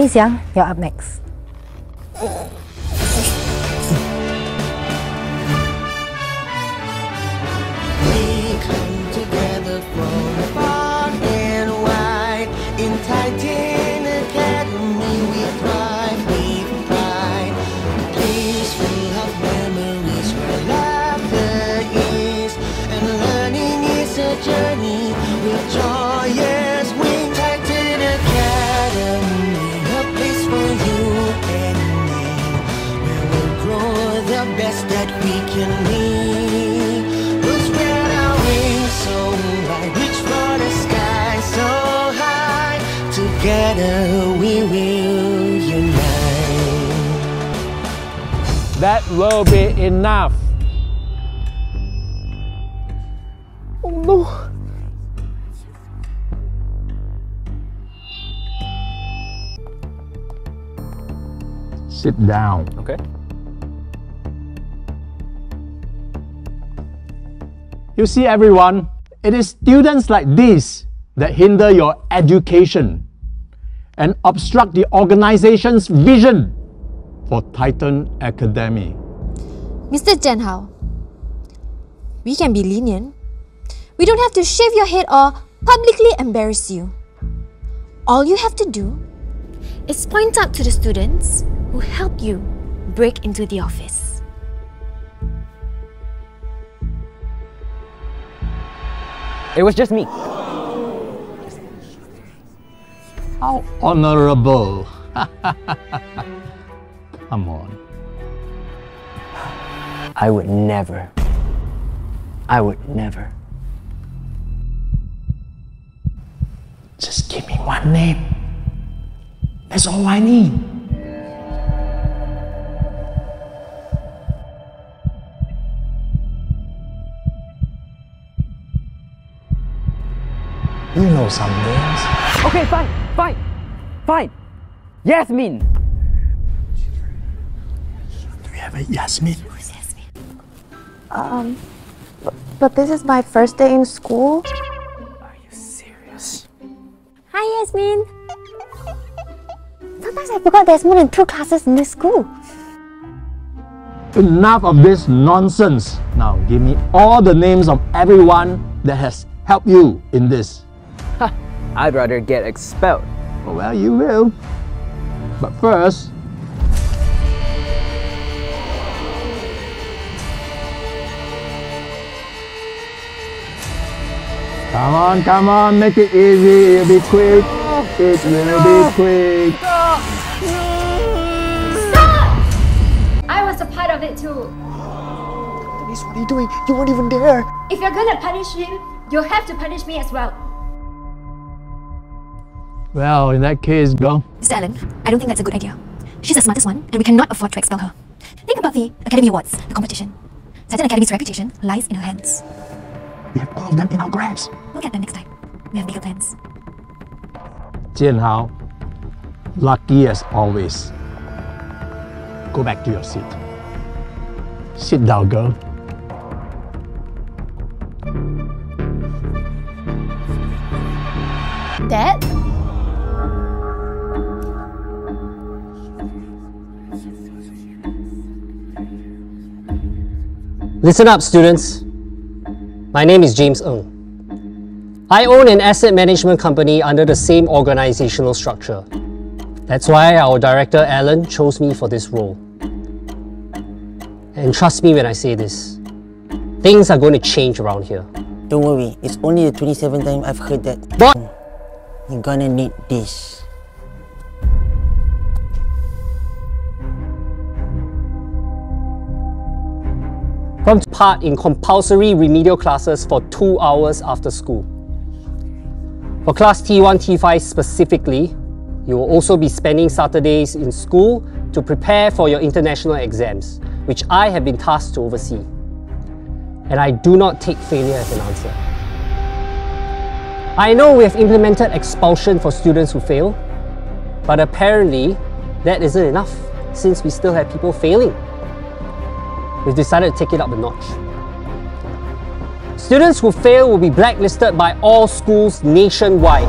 Hey Xiang, you're up next. The best that we can be. We'll spread our wings so wide, reach for the sky so high. Together we will unite. That will be enough. Oh no. Sit down. Okay. You see, everyone, it is students like these that hinder your education and obstruct the organization's vision for Titan Academy. Mr. Jian Hao, we can be lenient. We don't have to shave your head or publicly embarrass you. All you have to do is point out to the students who help you break into the office. It was just me. How honorable. Come on. I would never. I would never. Just give me one name. That's all I need. Some names. Okay, fine, fine, fine. Yasmin. Do you have a Yasmin? Um, but this is my first day in school. Are you serious? Hi, Yasmin. Sometimes I forgot there's more than two classes in this school. Enough of this nonsense. Now give me all the names of everyone that has helped you in this. I'd rather get expelled. Well, you will. But first, come on, come on, make it easy. It'll be quick. It will be quick. Stop! I was a part of it too. Denise, what are you doing? You weren't even there. If you're gonna punish him, you'll have to punish me as well. Well, in that case, go. Mr. Allen, I don't think that's a good idea. She's the smartest one, and we cannot afford to expel her. Think about the Academy Awards, the competition. Titan Academy's reputation lies in her hands. We have all of them in our grasp. We'll get them next time. We have bigger plans. Jian Hao, lucky as always. Go back to your seat. Sit down, girl. Dad? Listen up, students. My name is James Ng. I own an asset management company under the same organizational structure. That's why our director Alan chose me for this role. And trust me when I say this, things are going to change around here. Don't worry, it's only the 27th time I've heard that. What? You're gonna need this. From part in compulsory remedial classes for two hours after school. For class T1, T5 specifically, you will also be spending Saturdays in school to prepare for your international exams, which I have been tasked to oversee. And I do not take failure as an answer. I know we have implemented expulsion for students who fail, but apparently that isn't enough since we still have people failing we've decided to take it up a notch. Students who fail will be blacklisted by all schools nationwide.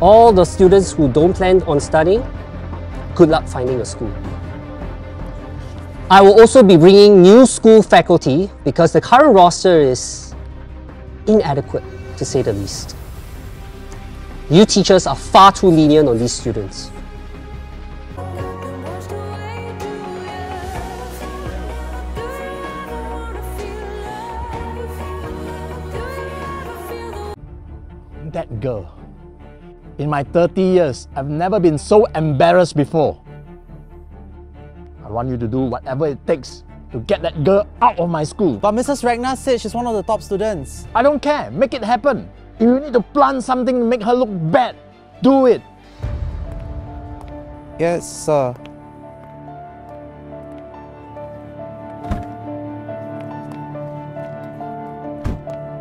All the students who don't plan on studying, good luck finding a school. I will also be bringing new school faculty because the current roster is inadequate, to say the least. You teachers are far too lenient on these students. That girl. In my 30 years, I've never been so embarrassed before. I want you to do whatever it takes to get that girl out of my school. But Mrs. Ragnar said she's one of the top students. I don't care. Make it happen. If you need to plant something to make her look bad, do it. Yes, sir.